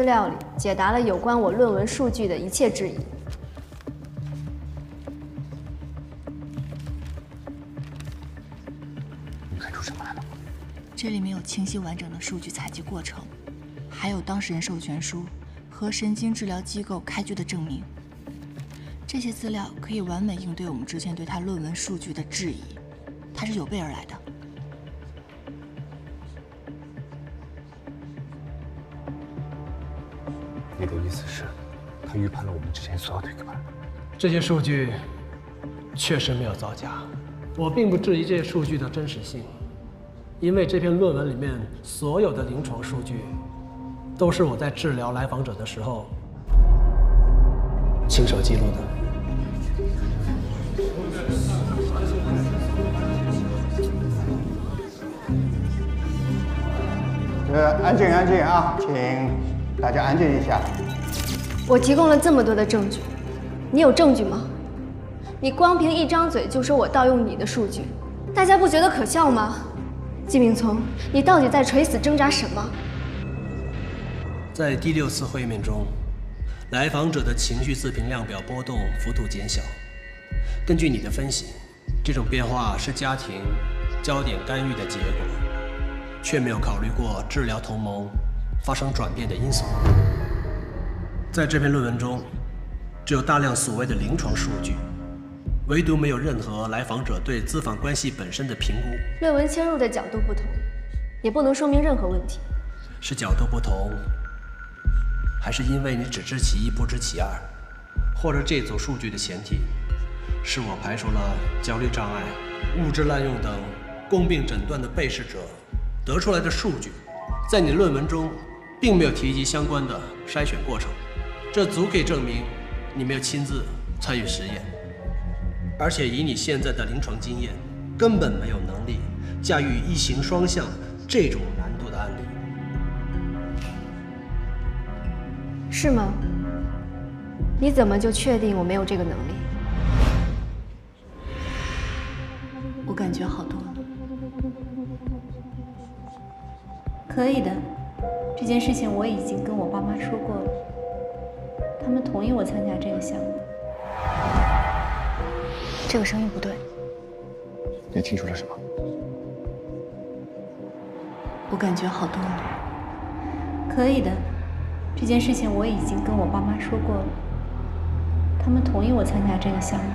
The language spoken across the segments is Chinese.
资料里解答了有关我论文数据的一切质疑。你看出什么来了？这里面有清晰完整的数据采集过程，还有当事人授权书和神经治疗机构开具的证明。这些资料可以完美应对我们之前对他论文数据的质疑，他是有备而来的。你的意思是，他预判了我们之前所有的预判？这些数据确实没有造假，我并不质疑这些数据的真实性，因为这篇论文里面所有的临床数据都是我在治疗来访者的时候亲手记录的。呃，安静安静啊，请大家安静一下。我提供了这么多的证据，你有证据吗？你光凭一张嘴就说我盗用你的数据，大家不觉得可笑吗？季明聪，你到底在垂死挣扎什么？在第六次会面中，来访者的情绪自评量表波动幅度减小。根据你的分析，这种变化是家庭焦点干预的结果，却没有考虑过治疗同盟发生转变的因素。在这篇论文中，只有大量所谓的临床数据，唯独没有任何来访者对咨访关系本身的评估。论文切入的角度不同，也不能说明任何问题。是角度不同，还是因为你只知其一不知其二，或者这组数据的前提是我排除了焦虑障碍、物质滥用等共病诊断的被试者得出来的数据，在你论文中并没有提及相关的筛选过程，这足可以证明你没有亲自参与实验，而且以你现在的临床经验，根本没有能力驾驭异形双向这种难度的案例。是吗？你怎么就确定我没有这个能力？我感觉好多了。可以的，这件事情我已经跟我爸妈说过了，他们同意我参加这个项目。这个声音不对，你听出了什么？我感觉好多了。可以的，这件事情我已经跟我爸妈说过了，他们同意我参加这个项目。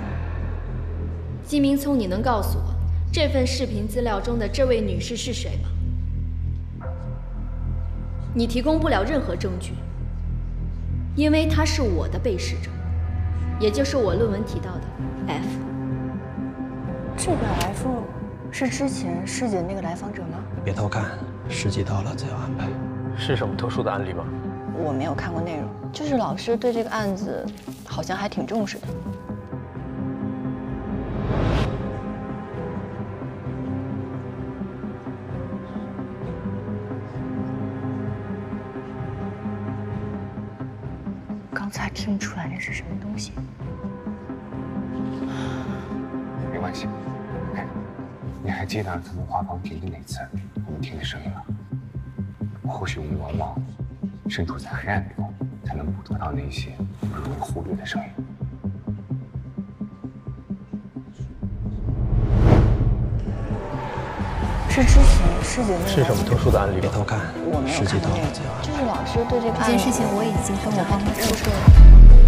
金明聪，你能告诉我这份视频资料中的这位女士是谁吗？你提供不了任何证据，因为他是我的被试者，也就是我论文提到的 F。这个 F 是之前师姐那个来访者吗？别偷看，时机到了再有安排。是什么特殊的案例吗？我没有看过内容，就是老师对这个案子好像还挺重视的。是什么东西？没关系。哎，你还记得咱们化妆品的那次我们听的声音吗？或许我们往往身处在黑暗中，才能捕捉到那些不容易忽略的声音。是之前师姐那是什么特殊的案例吗？别偷看，我没有时机到看过内容了再有安排。就是老师对这个这件事情我已经跟我爸妈说过了。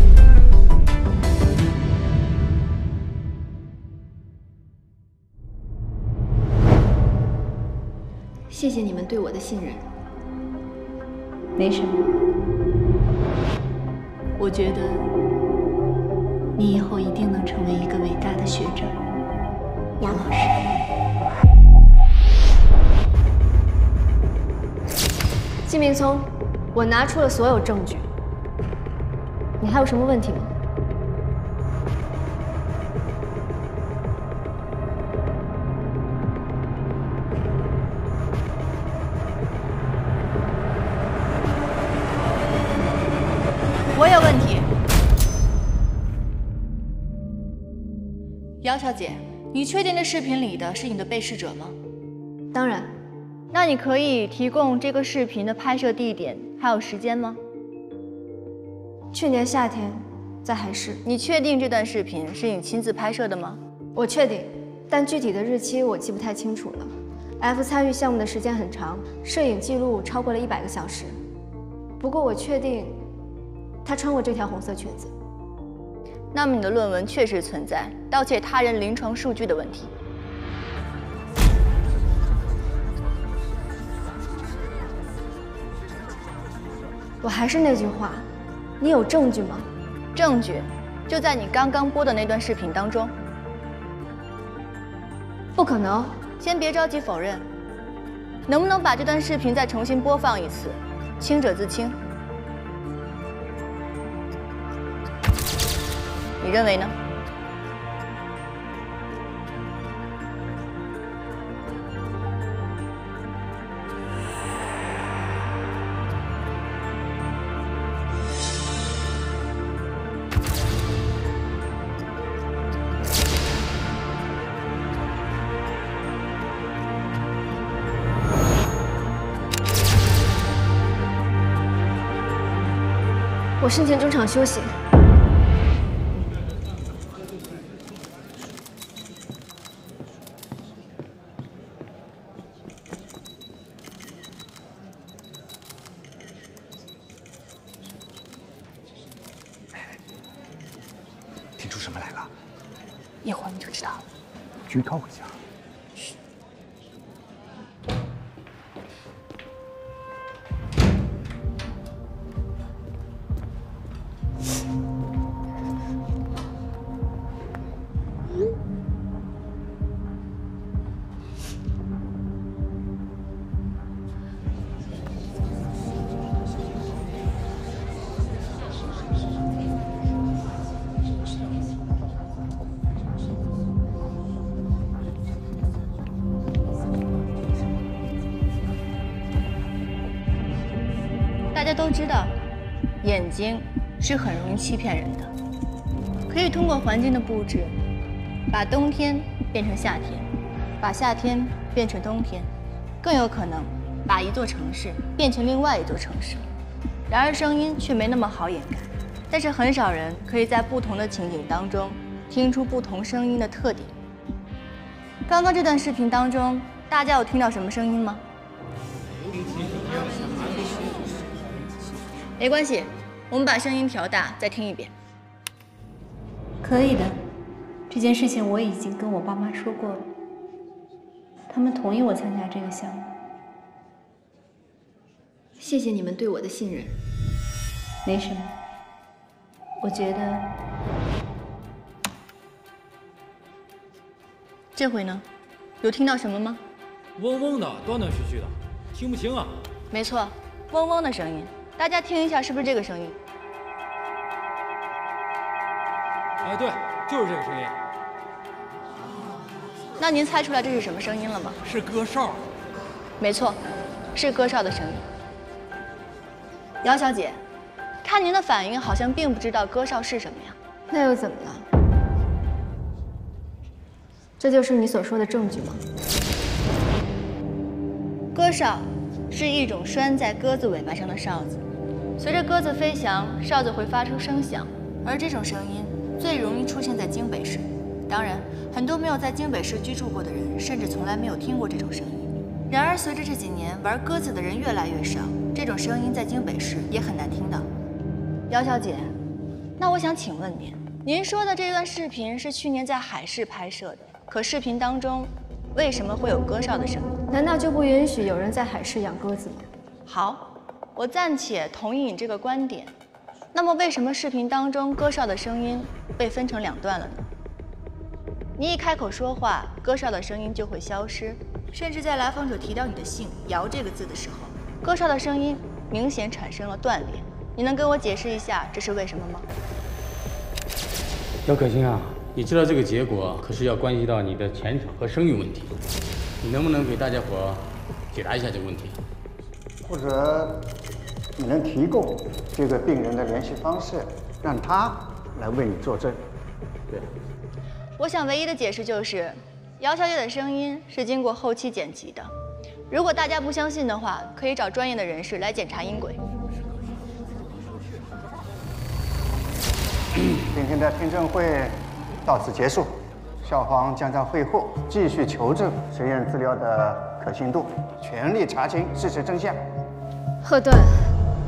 谢谢你们对我的信任。没什么。我觉得你以后一定能成为一个伟大的学者，杨老师。季明聪，我拿出了所有证据，你还有什么问题吗？姚小姐，你确定这视频里的是你的被试者吗？当然，那你可以提供这个视频的拍摄地点还有时间吗？去年夏天在海市。你确定这段视频是你亲自拍摄的吗？我确定，但具体的日期我记不太清楚了。F 参与项目的时间很长，摄影记录超过了一百个小时。不过我确定，他穿过这条红色裙子。那么你的论文确实存在盗窃他人临床数据的问题。我还是那句话，你有证据吗？证据就在你刚刚播的那段视频当中。不可能，先别着急否认，能不能把这段视频再重新播放一次？清者自清。你认为呢？我申请中场休息。都知道，眼睛是很容易欺骗人的。可以通过环境的布置，把冬天变成夏天，把夏天变成冬天，更有可能把一座城市变成另外一座城市。然而声音却没那么好掩盖，但是很少人可以在不同的情景当中听出不同声音的特点。刚刚这段视频当中，大家有听到什么声音吗？没关系，我们把声音调大，再听一遍。可以的，这件事情我已经跟我爸妈说过了，他们同意我参加这个项目。谢谢你们对我的信任。没什么，我觉得这回呢，有听到什么吗？嗡嗡的，断断续续的，听不清啊。没错，嗡嗡的声音，大家听一下，是不是这个声音？哎，对，就是这个声音，那您猜出来这是什么声音了吗？是歌哨。没错，是歌哨的声音。姚小姐，看您的反应，好像并不知道歌哨是什么呀？那又怎么了？这就是你所说的证据吗？歌哨是一种拴在鸽子尾巴上的哨子，随着鸽子飞翔，哨子会发出声响，而这种声音最容易出现在京北市。当然，很多没有在京北市居住过的人，甚至从来没有听过这种声音。然而，随着这几年玩鸽子的人越来越少，这种声音在京北市也很难听到。姚小姐，那我想请问您，您说的这段视频是去年在海市拍摄的，可视频当中为什么会有鸽哨的声音？难道就不允许有人在海市养鸽子吗？好，我暂且同意你这个观点。那么，为什么视频当中歌少的声音被分成两段了呢？你一开口说话，歌少的声音就会消失，甚至在来访者提到你的姓“姚”这个字的时候，歌少的声音明显产生了断裂。你能跟我解释一下这是为什么吗？姚可欣啊，你知道这个结果可是要关系到你的前程和声誉问题，你能不能给大家伙解答一下这个问题？或者你能提供这个病人的联系方式，让他来为你作证？对。我想唯一的解释就是，姚小姐的声音是经过后期剪辑的。如果大家不相信的话，可以找专业的人士来检查音轨。今天的听证会到此结束，校方将在会后继续求证实验资料的可信度，全力查清事实真相。赫顿，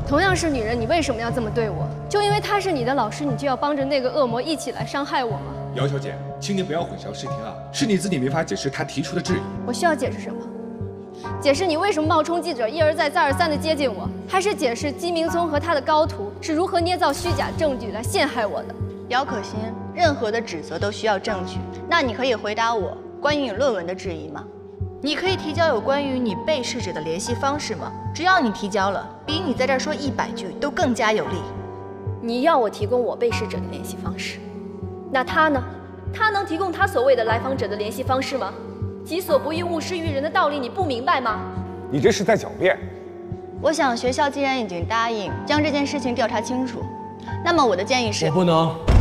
同样是女人，你为什么要这么对我？就因为她是你的老师，你就要帮着那个恶魔一起来伤害我吗？姚小姐，请你不要混淆视听啊！是你自己没法解释他提出的质疑。我需要解释什么？解释你为什么冒充记者，一而再再而三的接近我，还是解释金明聪和他的高徒是如何捏造虚假证据来陷害我的？姚可欣，任何的指责都需要证据。那你可以回答我关于你论文的质疑吗？你可以提交有关于你被试者的联系方式吗？只要你提交了，比你在这儿说一百句都更加有利。你要我提供我被试者的联系方式，那他呢？他能提供他所谓的来访者的联系方式吗？己所不欲，勿施于人的道理你不明白吗？你这是在狡辩。我想学校既然已经答应将这件事情调查清楚，那么我的建议是，我不能。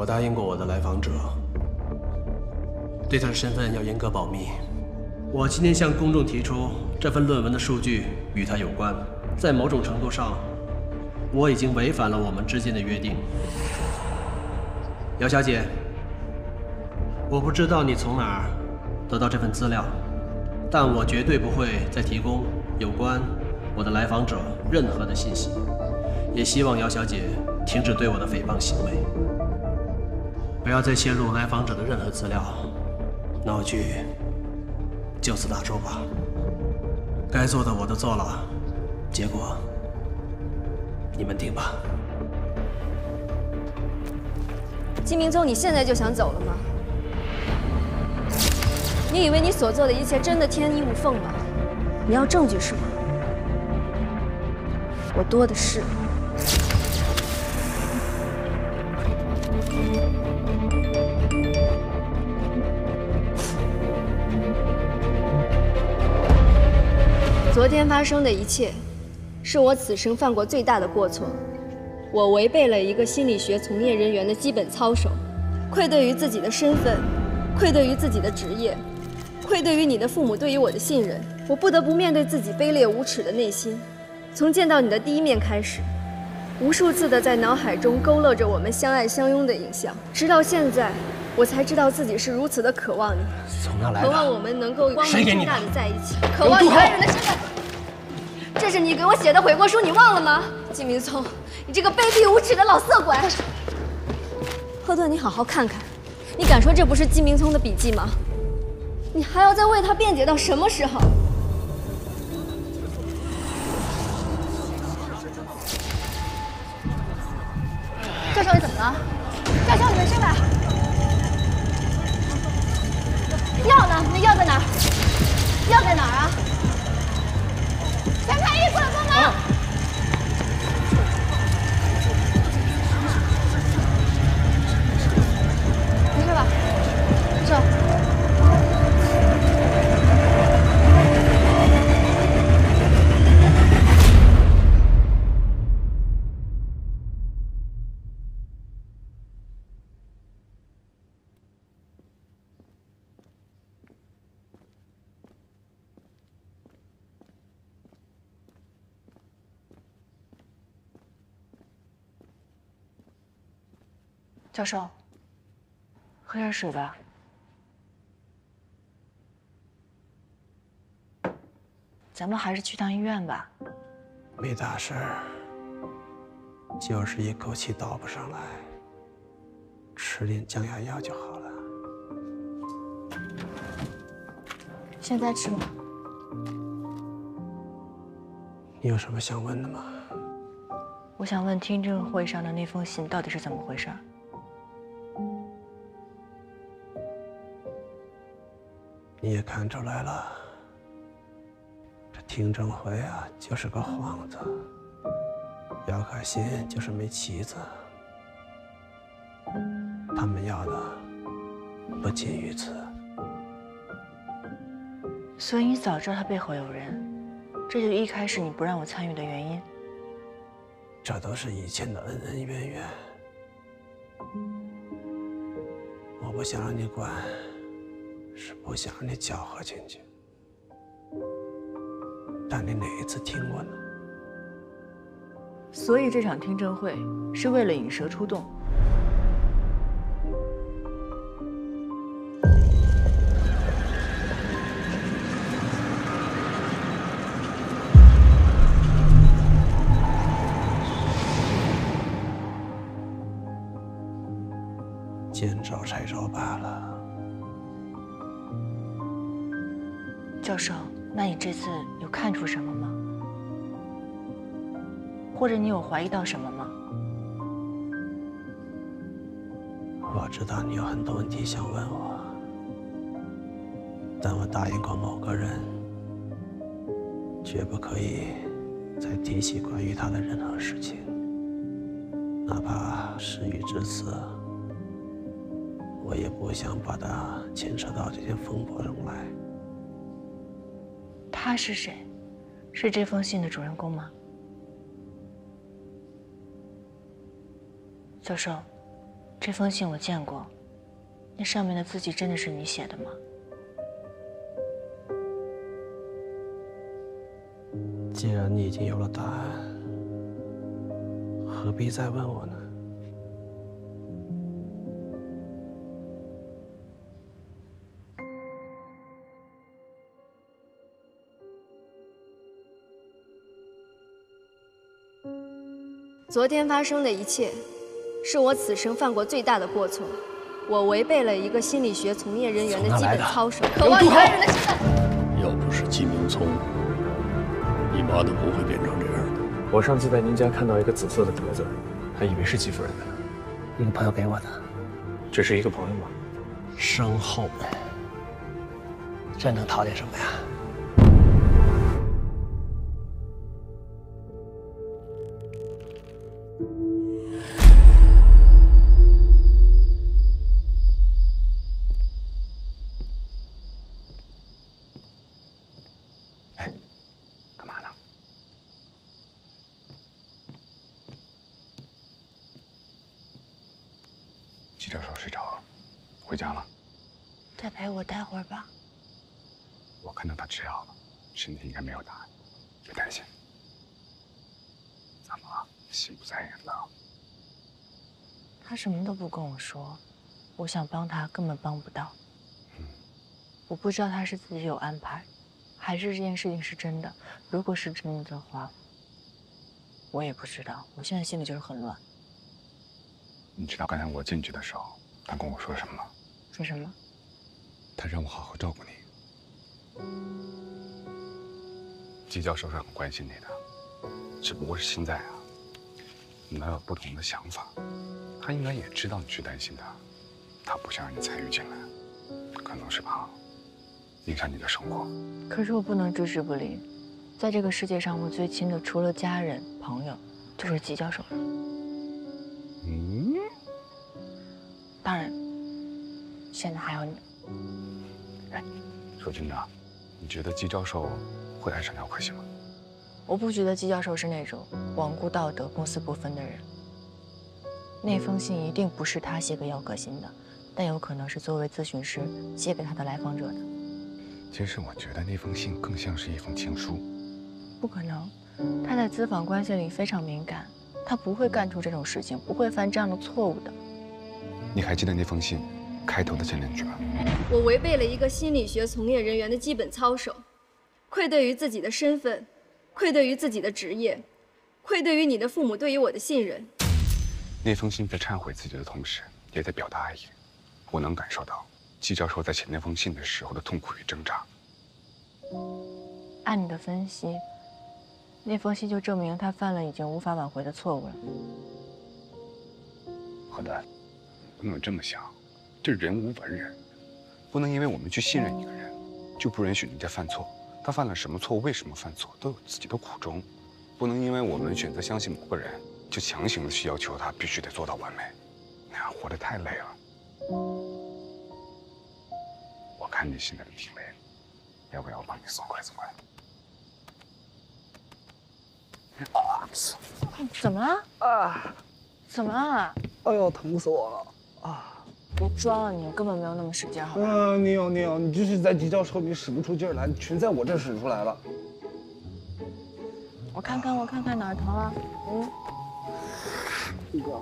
我答应过我的来访者，对他的身份要严格保密。我今天向公众提出这份论文的数据与他有关，在某种程度上，我已经违反了我们之间的约定。姚小姐，我不知道你从哪儿得到这份资料，但我绝对不会再提供有关我的来访者任何的信息，也希望姚小姐停止对我的诽谤行为。不要再泄露来访者的任何资料，闹剧就此打住吧。该做的我都做了，结果你们定吧。金明宗，你现在就想走了吗？你以为你所做的一切真的天衣无缝吗？你要证据是吗？我多的是。昨天发生的一切，是我此生犯过最大的过错。我违背了一个心理学从业人员的基本操守，愧对于自己的身份，愧对于自己的职业，愧对于你的父母对于我的信任。我不得不面对自己卑劣无耻的内心。从见到你的第一面开始，无数次的在脑海中勾勒着我们相爱相拥的影像，直到现在，我才知道自己是如此的渴望你，从哪来的？渴望我们能够光明正大的在一起，渴望你爱人的身份。这是你给我写的悔过书，你忘了吗，季明聪？你这个卑鄙无耻的老色鬼！赫顿，你好好看看，你敢说这不是季明聪的笔记吗？你还要再为他辩解到什么时候？教授，喝点水吧。咱们还是去趟医院吧。没大事儿，就是一口气倒不上来，吃点降压药就好了。现在吃吗？你有什么想问的吗？我想问听证会上的那封信到底是怎么回事？你也看出来了，这听证会啊就是个幌子，姚可欣就是枚棋子，他们要的不仅于此。所以你早知道他背后有人，这就一开始你不让我参与的原因。这都是以前的恩恩怨怨，我不想让你管，是不想让你搅和进去。但你哪一次听过呢？所以这场听证会是为了引蛇出洞。见招拆招罢了。教授，那你这次有看出什么吗？或者你有怀疑到什么吗？我知道你有很多问题想问我，但我答应过某个人，绝不可以再提起关于他的任何事情，哪怕事已至此，我也不想把他牵扯到这些风波中来。他是谁？是这封信的主人公吗？教授，这封信我见过，那上面的字迹真的是你写的吗？既然你已经有了答案，何必再问我呢？昨天发生的一切，是我此生犯过最大的过错。我违背了一个心理学从业人员的基本操守，渴望他人的信任。要不是季明聪，你妈都不会变成这样的。我上次在您家看到一个紫色的格子，还以为是季夫人的呢。一个朋友给我的。只是一个朋友吗？身后，这能讨点什么呀？家了。再陪我待会儿吧。我看到他吃药了，身体应该没有大碍，别担心。怎么了？心不在焉的？他什么都不跟我说，我想帮他根本帮不到。嗯我不知道他是自己有安排，还是这件事情是真的。如果是真的的话，我也不知道。我现在心里就是很乱。你知道刚才我进去的时候，他跟我说什么吗？说什么？他让我好好照顾你。季教授是很关心你的，只不过是现在啊，你们有不同的想法。他应该也知道你是担心他，他不想让你参与进来，可能是怕影响你的生活。可是我不能置之不理。在这个世界上，我最亲的除了家人、朋友，就是季教授了。现在还有你。哎，说真的，你觉得季教授会爱上廖可欣吗？我不觉得季教授是那种罔顾道德、公私不分的人。那封信一定不是他写给姚可欣的，但有可能是作为咨询师写给他的来访者的。其实我觉得那封信更像是一封情书。不可能，他在咨访关系里非常敏感，他不会干出这种事情，不会犯这样的错误的。你还记得那封信开头的前两句吗？我违背了一个心理学从业人员的基本操守，愧对于自己的身份，愧对于自己的职业，愧对于你的父母对于我的信任。那封信在忏悔自己的同时，也在表达爱意。我能感受到季教授在写那封信的时候的痛苦与挣扎。按你的分析，那封信就证明他犯了已经无法挽回的错误了。何丹，不能这么想，这人无完人，不能因为我们去信任一个人，就不允许人家犯错。他犯了什么错，为什么犯错，都有自己的苦衷，不能因为我们选择相信某个人，就强行的去要求他必须得做到完美，那样活得太累了。我看你现在都挺累的，要不要我帮你松快松快？啊！怎么了？啊！怎么了？哎呦，疼死我了！啊！别装了，你根本没有那么使劲，好吧？嗯，你有你有，你就是在急救时候你使不出劲儿来，全在我这使出来了。我看看，我看看哪儿疼了？嗯，这个。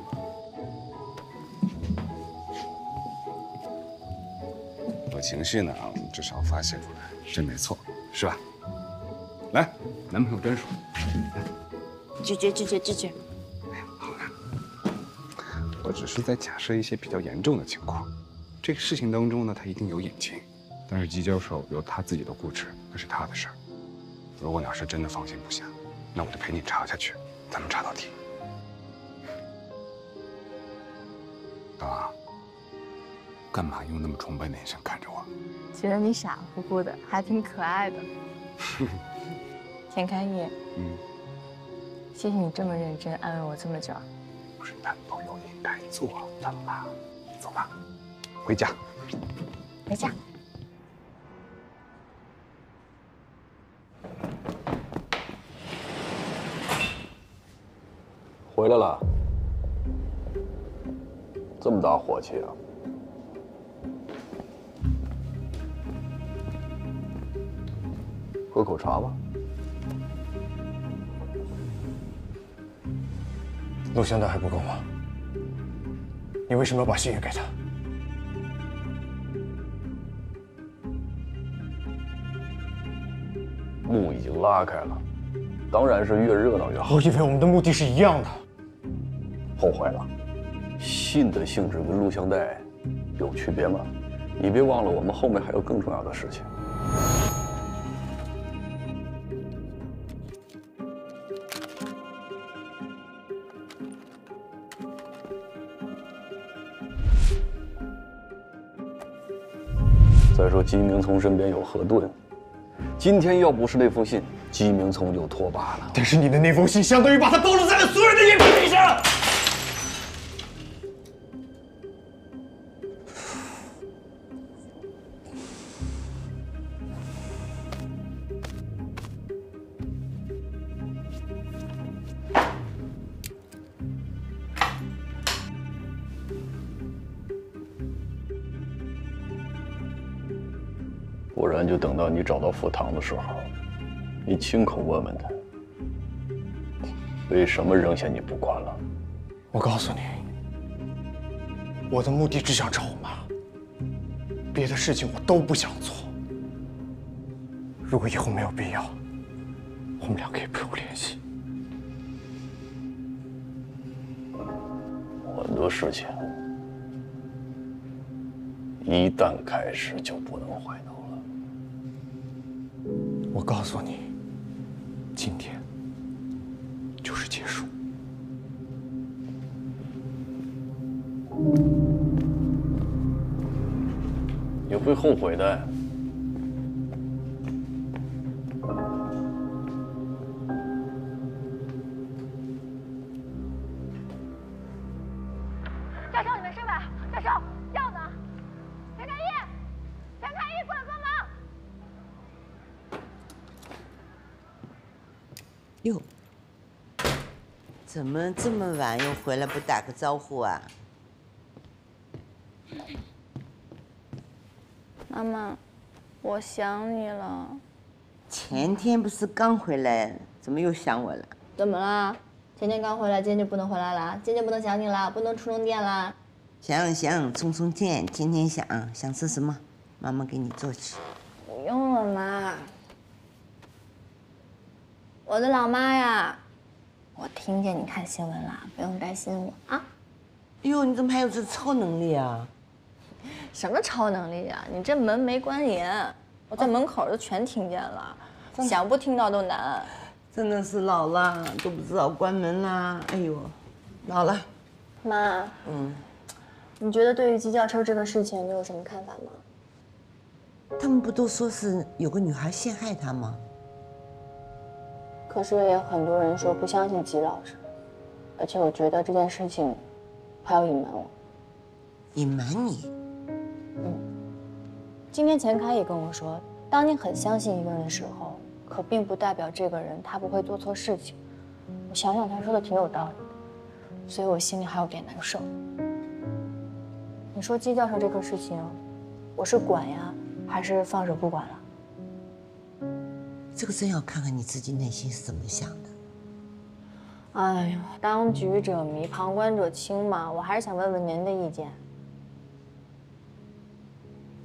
有情绪呢，我们至少发泄出来，这没错，是吧？来，男朋友专属。拒绝拒绝拒绝。我只是在假设一些比较严重的情况，这个事情当中呢，他一定有隐情，但是季教授有他自己的固执，那是他的事儿。如果你要是真的放心不下，那我就陪你查下去，咱们查到底。啊，干嘛用那么崇拜的眼神看着我？觉得你傻乎乎的，还挺可爱的。田开业，嗯，谢谢你这么认真安慰我这么久。不是男朋友应该做的吗？走吧，回家。回家。回来了，这么大火气啊！喝口茶吧。录像带还不够吗？你为什么要把信也给他？幕已经拉开了，当然是越热闹越好。我以为我们的目的是一样的。后悔了，信的性质跟录像带有区别吗？你别忘了，我们后面还有更重要的事情。姬明聪身边有何盾，今天要不是那封信，姬明聪就脱靶了。但是你的那封信相当于把他暴露在找到傅唐的时候，你亲口问问他，为什么扔下你不管了？我告诉你，我的目的只想找我妈，别的事情我都不想做。如果以后没有必要，我们俩可以不用联系。很多事情一旦开始就不能回头了。我告诉你，今天就是结束。你会后悔的。怎么这么晚又回来不打个招呼啊？妈妈，我想你了。前天不是刚回来，怎么又想我了？怎么啦？前天刚回来，今天就不能回来了？今天不能想你了？不能充充电了？想想充充电，天天想想吃什么，妈妈给你做去。不用了，妈。我的老妈呀，我听见你看新闻了，不用担心我啊。哟，你怎么还有这超能力啊？什么超能力啊？你这门没关严。我在门口都全听见了，想不听到都难。真的是老了，都不知道关门啦。哎呦，老了。妈，嗯，你觉得对于鸡轿车这个事情，你有什么看法吗？他们不都说是有个女孩陷害他吗？可是也有很多人说不相信季老师，而且我觉得这件事情他要隐瞒我。隐瞒你？嗯今天钱开也跟我说，当你很相信一个人的时候，可并不代表这个人他不会做错事情。我想想，他说的挺有道理的，所以我心里还有点难受。你说季教授这个事情，我是管呀，还是放手不管了？这个真要看看你自己内心是怎么想的。哎呦，当局者迷，旁观者清嘛，我还是想问问您的意见。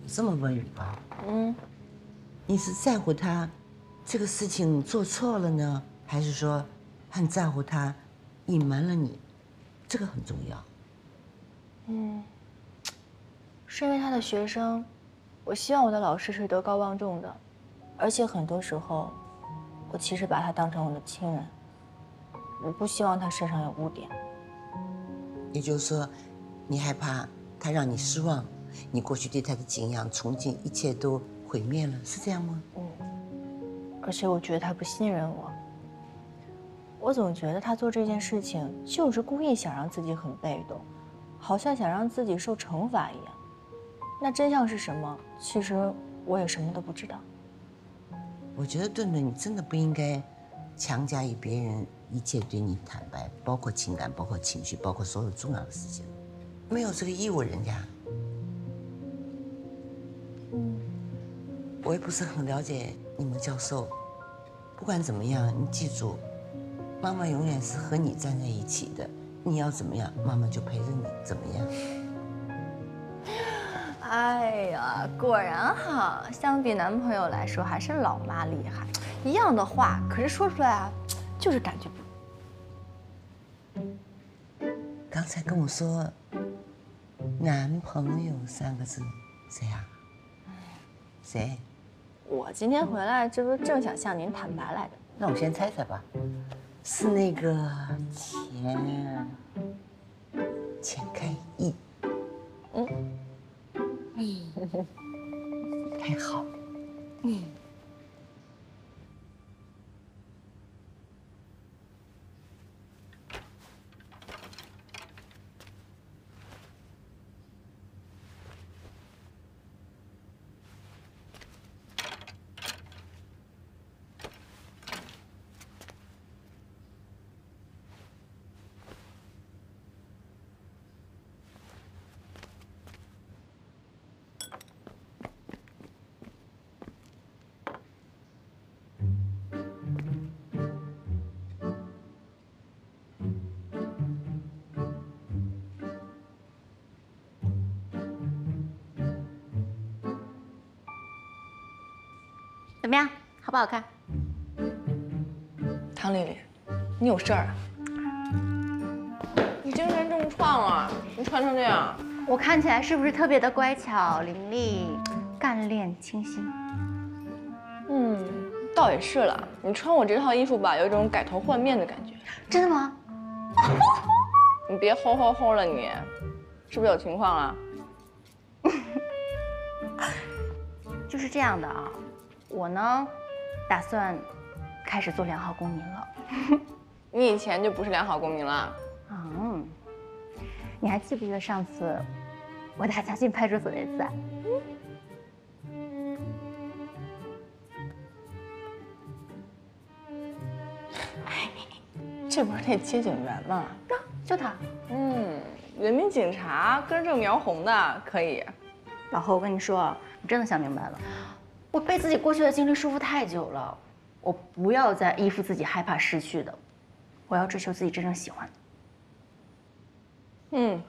这么问你吧，嗯，你是在乎他这个事情做错了呢，还是说很在乎他隐瞒了你？这个很重要。嗯，身为他的学生，我希望我的老师是德高望重的，而且很多时候，我其实把他当成我的亲人。我不希望他身上有污点。也就是说，你害怕他让你失望，你过去对他的敬仰、崇敬，一切都毁灭了，是这样吗？嗯。而且我觉得他不信任我。我总觉得他做这件事情就是故意想让自己很被动，好像想让自己受惩罚一样。那真相是什么？其实我也什么都不知道。我觉得顿顿，你真的不应该强加于别人一切对你坦白，包括情感，包括情绪，包括所有重要的事情，没有这个义务，人家。我也不是很了解你们教授。不管怎么样，你记住，妈妈永远是和你站在一起的。你要怎么样，妈妈就陪着你怎么样。哎呀，果然哈，相比男朋友来说，还是老妈厉害。一样的话，可是说出来啊，就是感觉不。刚才跟我说“男朋友”三个字，谁呀？谁？我今天回来，这不是正想向您坦白来的。那我先猜猜吧，是那个钱钱开义。嗯。太好。嗯。怎么样，好不好看？唐丽丽，你有事儿啊？你精神重创啊！你穿成这样，我看起来是不是特别的乖巧伶俐、干练清新？嗯，倒也是了。你穿我这套衣服吧，有一种改头换面的感觉。真的吗？你别吼吼吼了，你是不是有情况了？就是这样的啊。我呢，打算开始做良好公民了。你以前就不是良好公民了。嗯，你还记不记得上次我打算进派出所那次？这不是那接警员吗？啊，就他。嗯，人民警察根正苗红的，可以。老何，我跟你说，我真的想明白了。我被自己过去的经历束缚太久了，我不要再依附自己害怕失去的，我要追求自己真正喜欢的。嗯，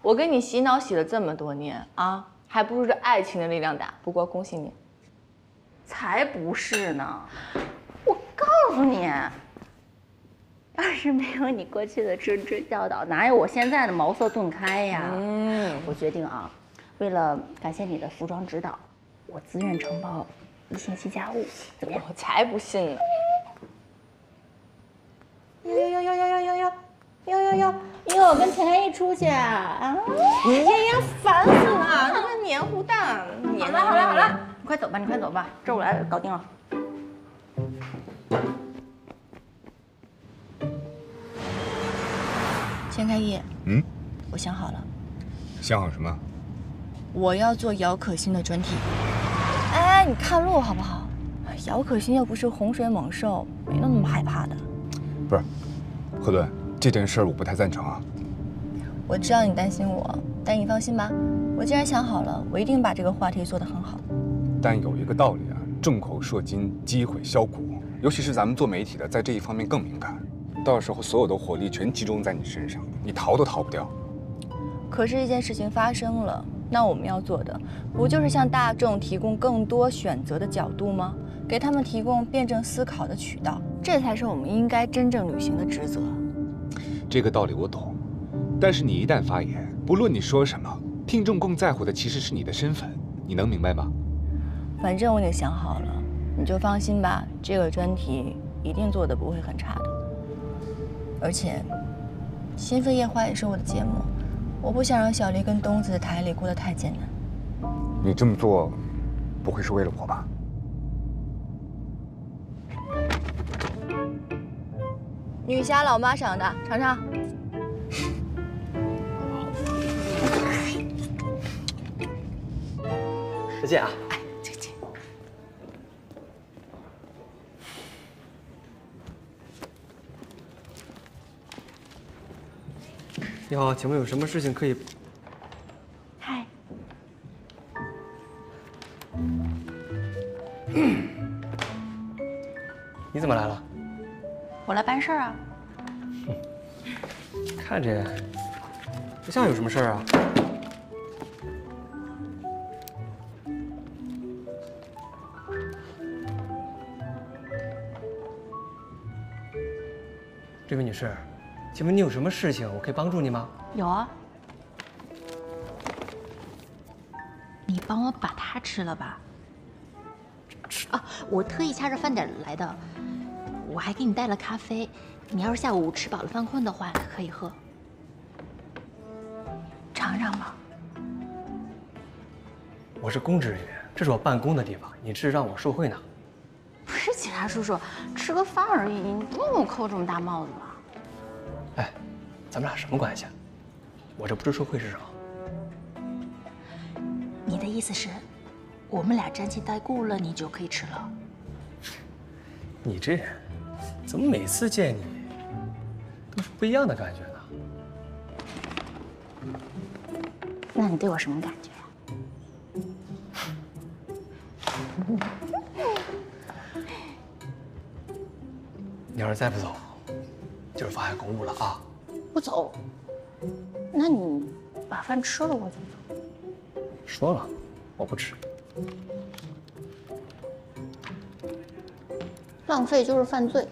我给你洗脑洗了这么多年啊，还不如这爱情的力量大。不过恭喜你，才不是呢！我告诉你，要是没有你过去的谆谆教导，哪有我现在的茅塞顿开呀？嗯，我决定啊，为了感谢你的服装指导。我自愿承包一星期家务，怎么样？我才不信呢！哟哟哟哟哟哟哟哟哟哟哟哟，跟田来一出去啊？啊！哎呀，烦死了！那个黏糊蛋，好了好了好了，你快走吧，你快走吧，这我来搞定了。钱开义，嗯，我想好了，想好什么？我要做姚可欣的专题。哎，你看路好不好？姚可欣又不是洪水猛兽，没那么害怕的。不是，何顿，这件事我不太赞成啊。我知道你担心我，但你放心吧，我既然想好了，我一定把这个话题做得很好。但有一个道理啊，众口铄金，积毁销骨，尤其是咱们做媒体的，在这一方面更敏感。到时候所有的火力全集中在你身上，你逃都逃不掉。可是，一件事情发生了，那我们要做的，不就是向大众提供更多选择的角度吗？给他们提供辩证思考的渠道，这才是我们应该真正履行的职责。这个道理我懂，但是你一旦发言，不论你说什么，听众更在乎的其实是你的身份，你能明白吗？反正我已经想好了，你就放心吧，这个专题一定做的不会很差的。而且，《心扉夜话》也是我的节目，我不想让小黎跟东子在台里过得太艰难。你这么做，不会是为了我吧？女侠老妈赏的，尝尝。再见啊！你好，请问有什么事情可以？嗨，你怎么来了？我来办事儿啊。看着不像有什么事儿啊。这位女士，请问你有什么事情我可以帮助你吗？有啊。你帮我把它吃了吧。啊，我特意掐着饭点来的，我还给你带了咖啡。你要是下午吃饱了犯困的话，可以喝。尝尝吧。我是公职人员，这是我办公的地方，你这是让我受贿呢？不是警察叔叔，吃个饭而已，你不用给我扣这么大帽子吧？哎，咱们俩什么关系啊？我这不知受贿是什么？你的意思是，我们俩沾亲带故了，你就可以吃了？你这人怎么每次见你都是不一样的感觉呢？那你对我什么感觉呀？你要是再不走，就是妨碍公务了啊！不走，那你把饭吃了，我怎么走？说了，我不吃。浪费就是犯罪。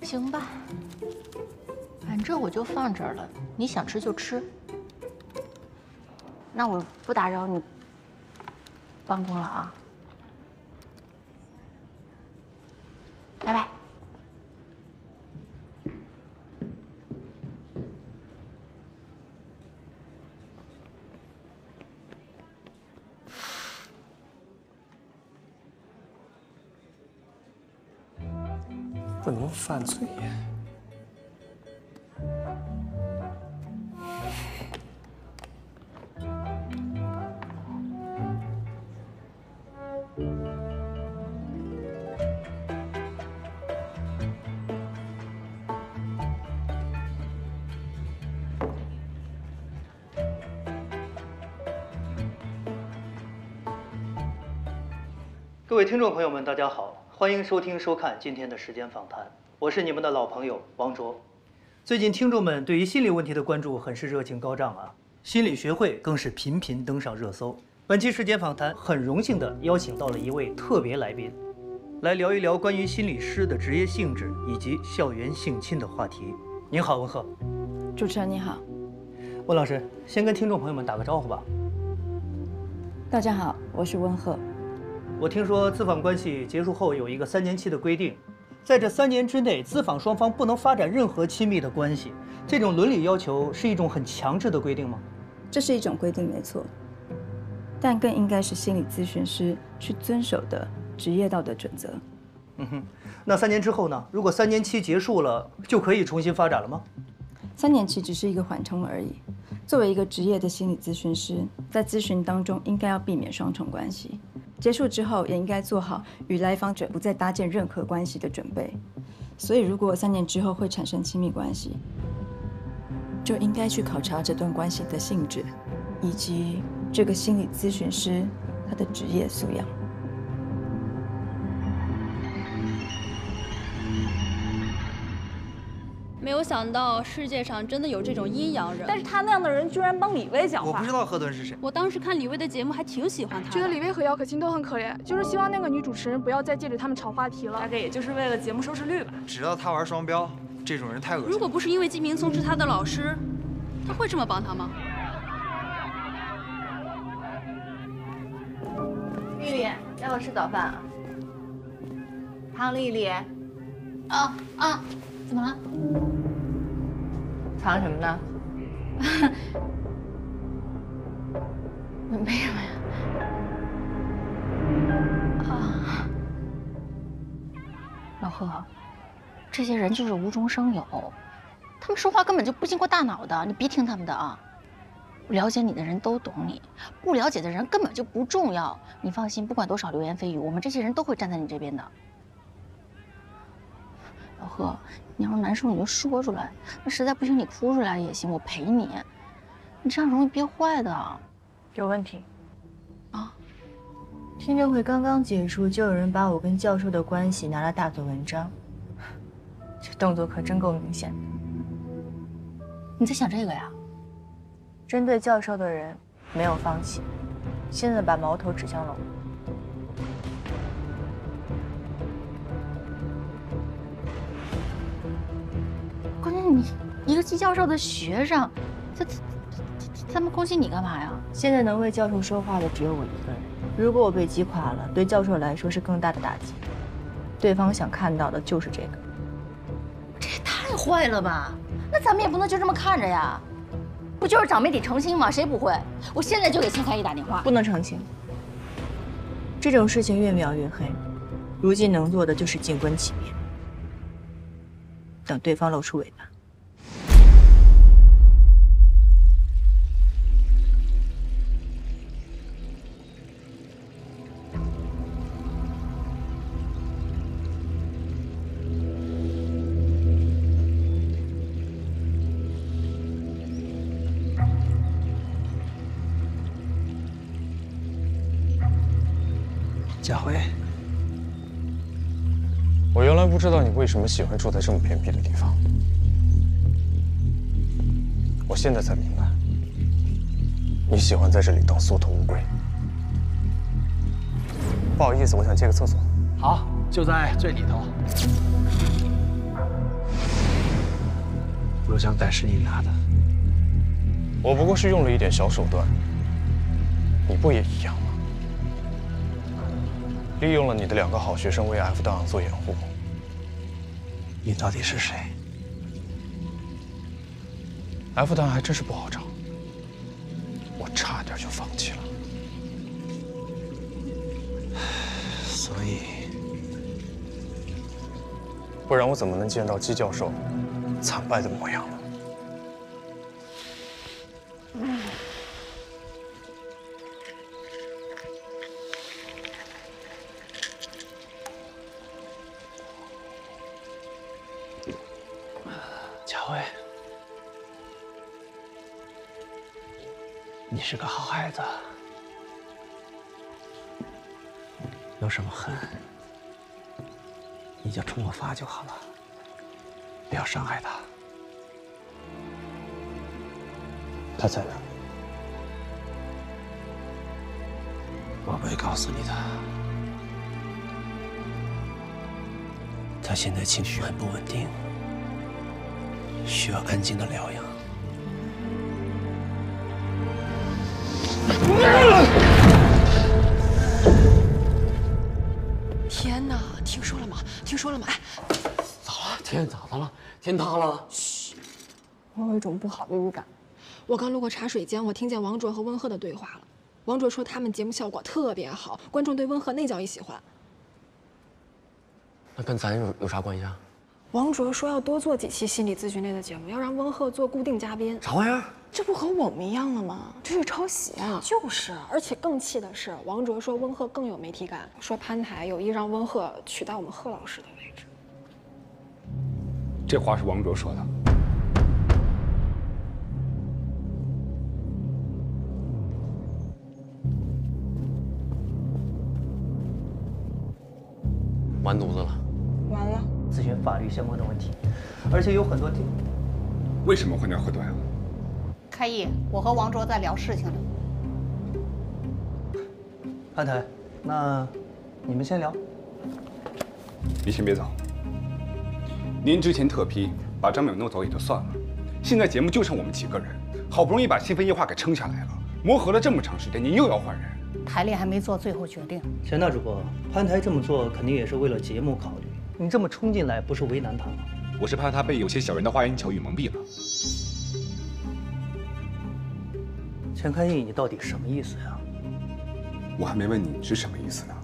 行吧，反正我就放这儿了，你想吃就吃。那我不打扰你办公了啊，犯罪。各位听众朋友们，大家好，欢迎收听收看今天的时间访谈，我是你们的老朋友王卓。最近听众们对于心理问题的关注很是热情高涨啊，心理学会更是频频登上热搜。本期时间访谈很荣幸地邀请到了一位特别来宾，来聊一聊关于心理师的职业性质以及校园性侵的话题。您好，文赫。主持人你好。温老师，先跟听众朋友们打个招呼吧。大家好，我是温鹤。我听说资访关系结束后有一个三年期的规定，在这三年之内，资访双方不能发展任何亲密的关系。这种伦理要求是一种很强制的规定吗？这是一种规定，没错，但更应该是心理咨询师去遵守的职业道德准则。嗯哼，那三年之后呢？如果三年期结束了，就可以重新发展了吗？三年期只是一个缓冲而已。作为一个职业的心理咨询师，在咨询当中应该要避免双重关系。结束之后，也应该做好与来访者不再搭建任何关系的准备。所以，如果三年之后会产生亲密关系，就应该去考察这段关系的性质，以及这个心理咨询师他的职业素养。没有想到世界上真的有这种阴阳人，但是他那样的人居然帮李薇讲话。我不知道贺顿是谁。我当时看李薇的节目还挺喜欢他，觉得李薇和姚可欣都很可怜，就是希望那个女主持人不要再借着他们炒话题了。大概也就是为了节目收视率吧。只要他玩双标，这种人太恶心。如果不是因为金明松是他的老师，他会这么帮他吗？丽丽，要不要吃早饭啊。唐丽丽，啊啊，怎么了？藏什么呢？没什么呀。啊，老贺，这些人就是无中生有，他们说话根本就不经过大脑的，你别听他们的啊。了解你的人都懂你，不了解的人根本就不重要。你放心，不管多少流言蜚语，我们这些人都会站在你这边的。老贺，你要是难受你就说出来，那实在不行你哭出来也行，我陪你。你这样容易憋坏的。有问题。啊？听证会刚刚结束，就有人把我跟教授的关系拿来大做文章，这动作可真够明显的。你在想这个呀？针对教授的人没有放弃，现在把矛头指向了我。你一个季教授的学生，他他他他们攻击你干嘛呀？现在能为教授说话的只有我一个人。如果我被击垮了，对教授来说是更大的打击。对方想看到的就是这个。这也太坏了吧！那咱们也不能就这么看着呀。不就是找媒体澄清吗？谁不会？我现在就给钱开一打电话。不能澄清，这种事情越描越黑。如今能做的就是静观其变，等对方露出尾巴。佳慧，我原来不知道你为什么喜欢住在这么偏僻的地方，我现在才明白，你喜欢在这里当缩头乌龟。不好意思，我想借个厕所。好，就在最里头。录像带是你拿的，我不过是用了一点小手段，你不也一样吗？利用了你的两个好学生为 F 档案做掩护。你到底是谁？F 档案还真是不好找，我差点就放弃了。所以，不然我怎么能见到姬教授惨败的模样呢？你是个好孩子，有什么恨，你就冲我发就好了，不要伤害他。他在哪？我不会告诉你的。他现在情绪很不稳定。需要安静的疗养。天哪，听说了吗？听说了吗？哎，咋了？天咋的了？天塌了？嘘，我有一种不好的预感。我刚路过茶水间，我听见王卓和温赫的对话了。王卓说他们节目效果特别好，观众对温赫那叫一喜欢。那跟咱有有啥关系啊？王卓说要多做几期心理咨询类的节目，要让温赫做固定嘉宾。啥玩意儿？这不和我们一样了吗？这是抄袭啊！就是，而且更气的是，王卓说温鹤更有媒体感，说潘台有意让温鹤取代我们贺老师的位置。这话是王卓说的。完犊子了！完了！咨询法律相关的问题，而且有很多地。为什么换掉贺端啊？开义，我和王卓在聊事情呢。潘台，那你们先聊。你先别走。您之前特批把张淼弄走也就算了，现在节目就剩我们几个人，好不容易把新飞夜话给撑下来了，磨合了这么长时间，您又要换人？台里还没做最后决定。钱大主播，潘台这么做肯定也是为了节目考虑。你这么冲进来，不是为难他吗？我是怕他被有些小人的花言巧语蒙蔽了。钱开义，你到底什么意思呀？我还没问你是什么意思呢。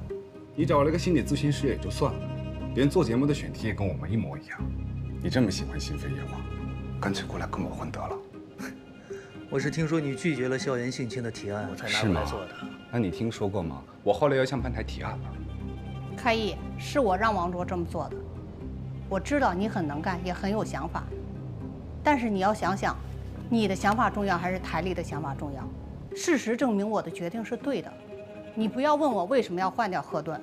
你找了个心理咨询师也就算了，连做节目的选题也跟我们一模一样。你这么喜欢心扉夜话，干脆过来跟我混得了。我是听说你拒绝了校园性侵的提案，我才拿过来做的。那你听说过吗？我后来要向班台提案了。开义，是我让王卓这么做的。我知道你很能干，也很有想法，但是你要想想，你的想法重要还是台里的想法重要？事实证明我的决定是对的。你不要问我为什么要换掉贺顿，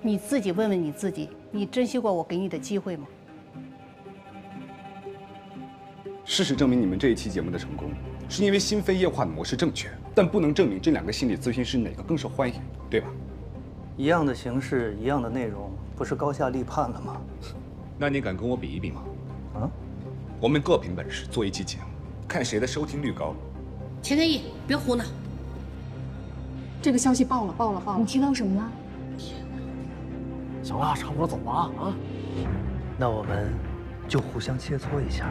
你自己问问你自己，你珍惜过我给你的机会吗？事实证明，你们这一期节目的成功，是因为心扉液化的模式正确，但不能证明这两个心理咨询师哪个更受欢迎，对吧？一样的形式，一样的内容，不是高下立判了吗？那你敢跟我比一比吗？啊？我们各凭本事做一期节目，看谁的收听率高。钱天意，别胡闹！这个消息爆了，爆了，爆了！你听到什么了？天哪！行了，差不多走吧。啊？那我们就互相切磋一下。